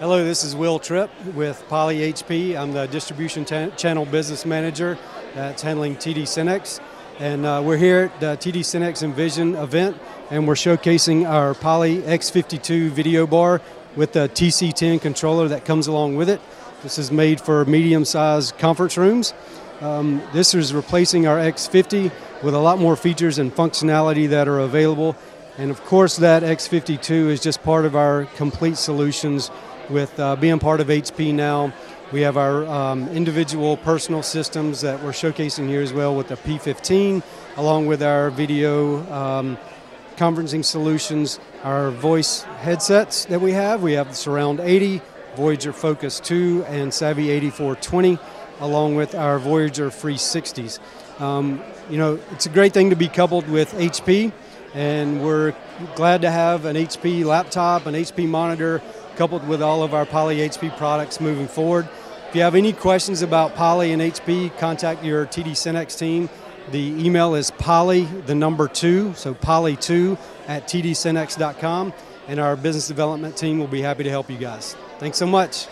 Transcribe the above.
Hello, this is Will Tripp with Poly HP. I'm the distribution channel business manager that's handling TD SYNNEX. And uh, we're here at the TD SYNNEX InVision event, and we're showcasing our Poly X52 video bar with the TC10 controller that comes along with it. This is made for medium-sized conference rooms. Um, this is replacing our X50 with a lot more features and functionality that are available. And of course, that X52 is just part of our complete solutions with uh, being part of HP now. We have our um, individual personal systems that we're showcasing here as well with the P15, along with our video um, conferencing solutions, our voice headsets that we have. We have the Surround 80, Voyager Focus 2, and Savi 8420, along with our Voyager 360s. Um, you know, it's a great thing to be coupled with HP, and we're glad to have an HP laptop, an HP monitor, coupled with all of our Poly HP products moving forward. If you have any questions about Poly and HP, contact your TD SYNNEX team. The email is poly, the number two, so poly2 at tdsynnex.com, and our business development team will be happy to help you guys. Thanks so much.